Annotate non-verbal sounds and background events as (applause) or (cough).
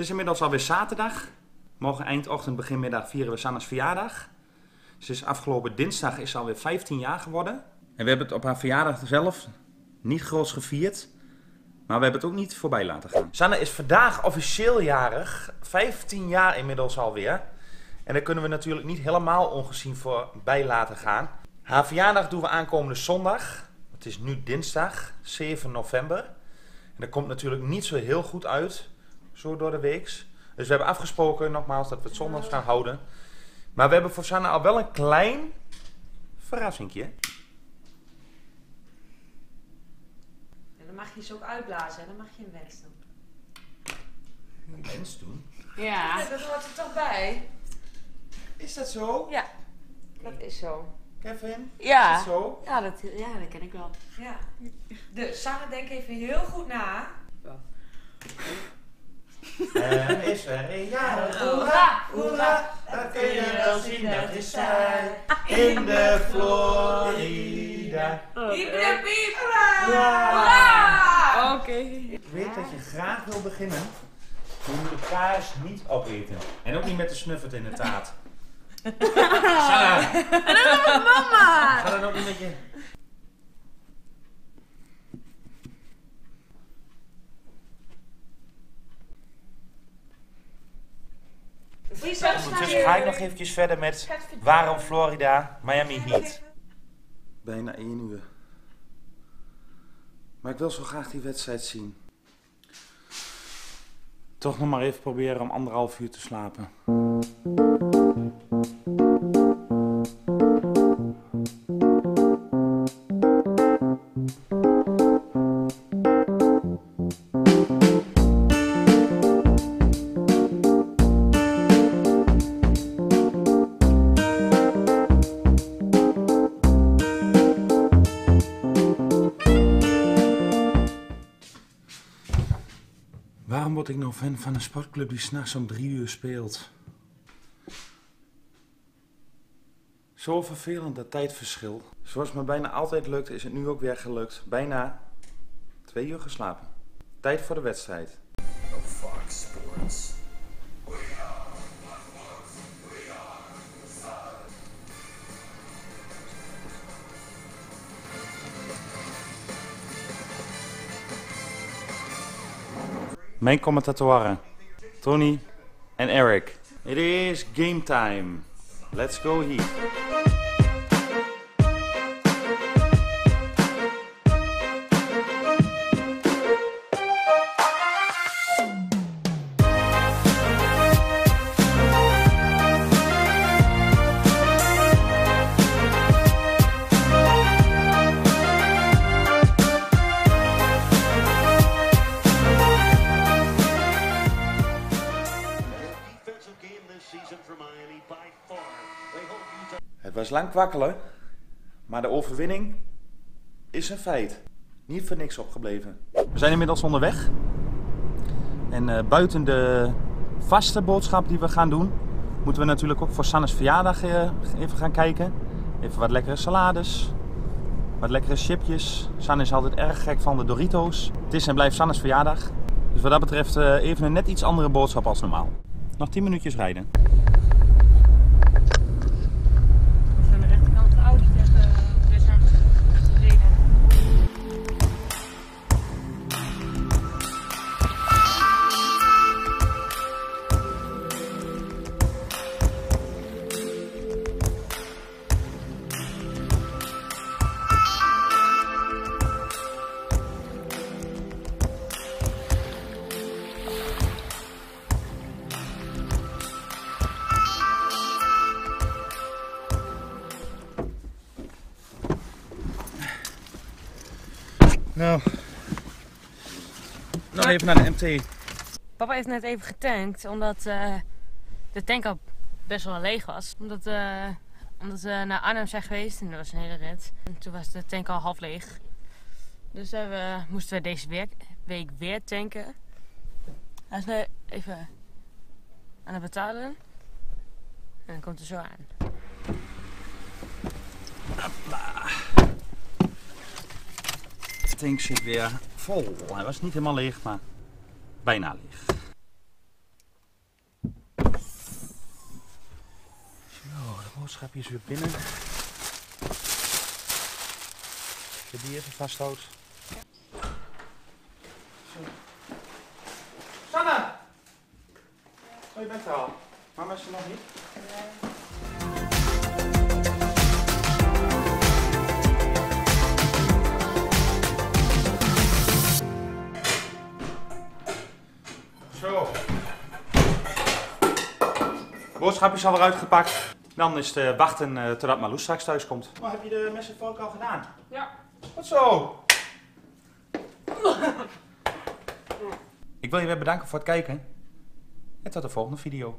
is inmiddels alweer zaterdag. Morgen eindochtend, beginmiddag vieren we Sanne's verjaardag. Ze is afgelopen dinsdag is alweer 15 jaar geworden. En we hebben het op haar verjaardag zelf niet groots gevierd. Maar we hebben het ook niet voorbij laten gaan. Sanne is vandaag officieel jarig. 15 jaar inmiddels alweer. En daar kunnen we natuurlijk niet helemaal ongezien voorbij laten gaan. Haar verjaardag doen we aankomende zondag. Het is nu dinsdag, 7 november. En dat komt natuurlijk niet zo heel goed uit, zo door de weeks. Dus we hebben afgesproken, nogmaals, dat we het zondags gaan houden. Maar we hebben voor Sanne al wel een klein verrassingje. En dan mag je ze ook uitblazen, hè? dan mag je een wens doen. Een wens doen? Ja. dat hoort er toch bij? Is dat zo? Ja. Dat is zo. Kevin? Ja. Is dat zo? Ja, dat, ja, dat ken ik wel. Ja. Dus Sanne, denk even heel goed na. En is er een jarig, Hoera, hoera, dat kun je wel zien, dat is zij. In de Florida. Piep de piep! Ja. Oké. Ik weet dat je graag wil beginnen. maar Je moet de kaas niet opeten. En ook niet met de snuffert in de taart. (laughs) Sarah! Mama! Ga dan ook niet met je... Ondertussen ga ik nog eventjes verder met waarom Florida, Miami Heat. Bijna 1 uur. Maar ik wil zo graag die wedstrijd zien. Toch nog maar even proberen om anderhalf uur te slapen. Waarom word ik nou fan van een sportclub die s'nachts om drie uur speelt? Zo vervelend dat tijdverschil. Zoals me bijna altijd lukt, is het nu ook weer gelukt. Bijna twee uur geslapen. Tijd voor de wedstrijd. Mijn commentatoren, Tony en Eric. It is game time. Let's go Heat. Het was lang kwakkelen, maar de overwinning is een feit. Niet voor niks opgebleven. We zijn inmiddels onderweg. En eh, buiten de vaste boodschap die we gaan doen, moeten we natuurlijk ook voor Sanne's verjaardag eh, even gaan kijken. Even wat lekkere salades, wat lekkere chipjes. Sanne is altijd erg gek van de Doritos. Het is en blijft Sanne's verjaardag. Dus wat dat betreft eh, even een net iets andere boodschap als normaal. Nog 10 minuutjes rijden. Nou, nog even naar de MT. Papa heeft net even getankt, omdat eh, de tank al best wel leeg was. Omdat, eh, omdat we naar Arnhem zijn geweest en dat was een hele rit. En toen was de tank al half leeg. Dus hebben we, moesten we deze week, week weer tanken. Hij is nu even aan het betalen. En dan komt er zo aan zit weer vol. Hij was niet helemaal leeg, maar bijna leeg. Zo, de boodschap is weer binnen. Als je die even vasthoudt. Zo. Sanne! Oh, je bent er al. Mama is er nog niet? Boodschapjes al weer uitgepakt. Dan is het wachten eh, totdat Marloes straks thuis komt. Maar heb je de mes en vork al gedaan? Ja. Goed zo. Ik wil je weer bedanken voor het kijken. En tot de volgende video.